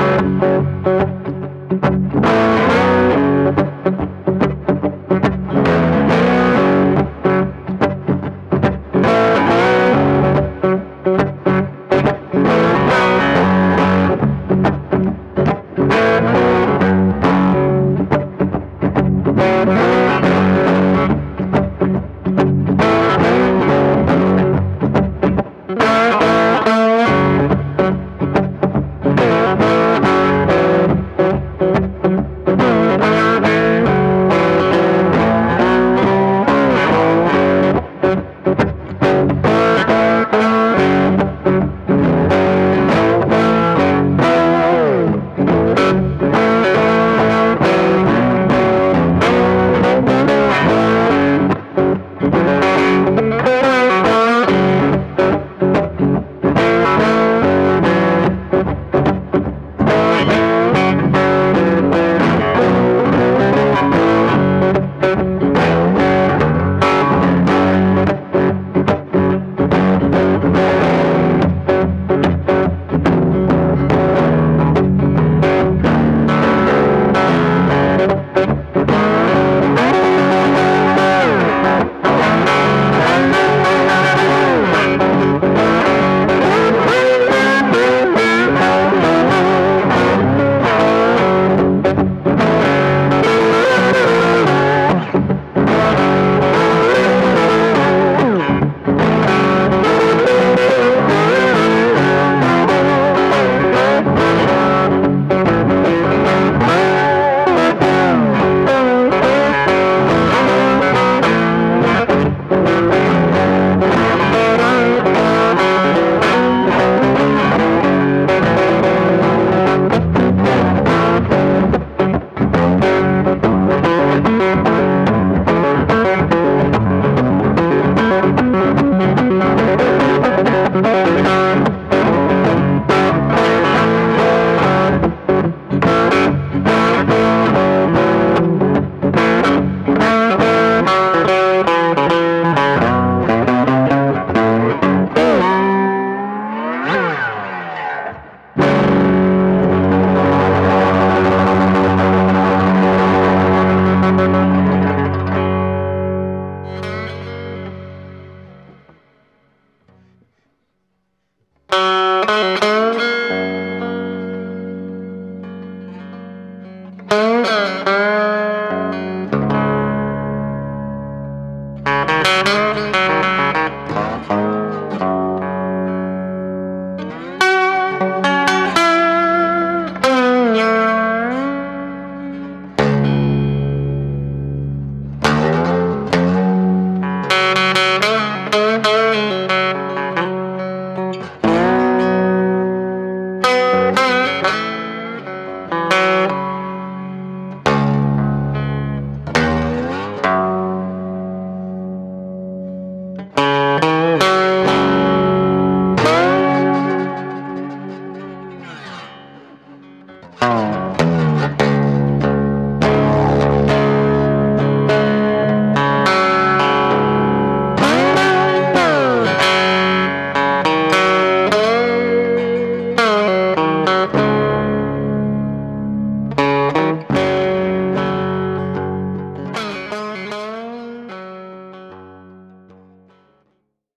Thank you. Música